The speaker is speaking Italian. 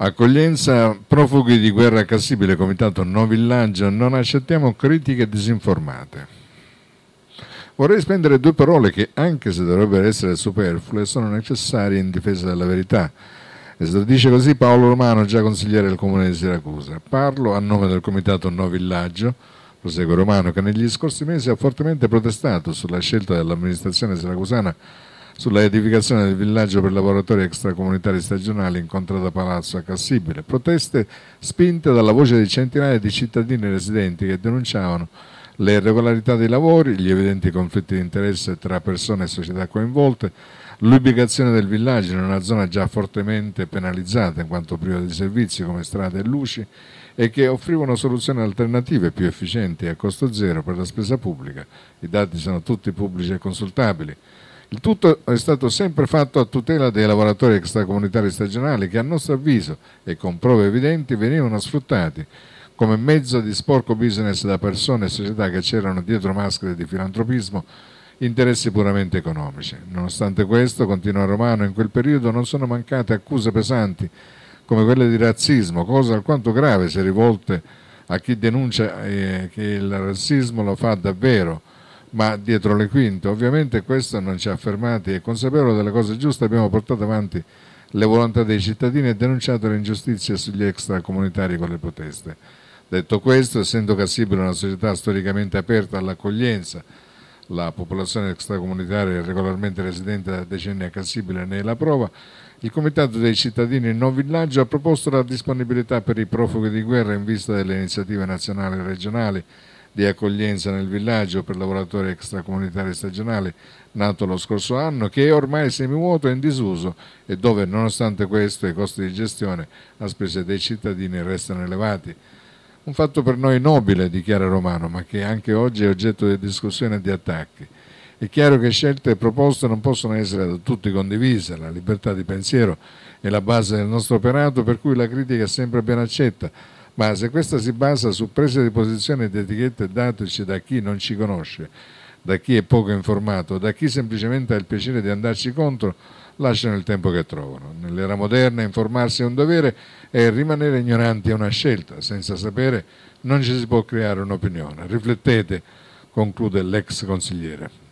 Accoglienza profughi di guerra Cassibile, comitato No Villaggio, non accettiamo critiche disinformate. Vorrei spendere due parole che, anche se dovrebbero essere superflue, sono necessarie in difesa della verità. Esordisce così Paolo Romano, già consigliere del comune di Siracusa. Parlo a nome del comitato No Villaggio, prosegue Romano, che negli scorsi mesi ha fortemente protestato sulla scelta dell'amministrazione siracusana sulla edificazione del villaggio per lavoratori extracomunitari stagionali incontrata a Palazzo a Cassibile. Proteste spinte dalla voce di centinaia di cittadini residenti che denunciavano le irregolarità dei lavori, gli evidenti conflitti di interesse tra persone e società coinvolte, l'ubicazione del villaggio in una zona già fortemente penalizzata in quanto priva di servizi come strade e luci e che offrivano soluzioni alternative più efficienti e a costo zero per la spesa pubblica. I dati sono tutti pubblici e consultabili. Il tutto è stato sempre fatto a tutela dei lavoratori extracomunitari stagionali che a nostro avviso e con prove evidenti venivano sfruttati come mezzo di sporco business da persone e società che c'erano dietro maschere di filantropismo interessi puramente economici. Nonostante questo, continua Romano, in quel periodo non sono mancate accuse pesanti come quelle di razzismo, cosa alquanto grave se rivolte a chi denuncia eh, che il razzismo lo fa davvero ma dietro le quinte. Ovviamente questo non ci ha fermati e consapevole delle cose giuste abbiamo portato avanti le volontà dei cittadini e denunciato le ingiustizie sugli extracomunitari con le proteste. Detto questo, essendo Cassibile una società storicamente aperta all'accoglienza, la popolazione extracomunitaria regolarmente residente da decenni a Cassibile ne è la prova, il Comitato dei cittadini Non Villaggio ha proposto la disponibilità per i profughi di guerra in vista delle iniziative nazionali e regionali di accoglienza nel villaggio per lavoratori extracomunitari stagionali nato lo scorso anno che è ormai semivuoto e in disuso e dove nonostante questo i costi di gestione a spese dei cittadini restano elevati. Un fatto per noi nobile, dichiara Romano, ma che anche oggi è oggetto di discussione e di attacchi. È chiaro che scelte e proposte non possono essere da tutti condivise, la libertà di pensiero è la base del nostro operato per cui la critica è sempre ben accetta, ma se questa si basa su prese di posizione di etichette dateci da chi non ci conosce, da chi è poco informato, da chi semplicemente ha il piacere di andarci contro, lasciano il tempo che trovano. Nell'era moderna informarsi è un dovere e rimanere ignoranti è una scelta, senza sapere non ci si può creare un'opinione. Riflettete, conclude l'ex consigliere.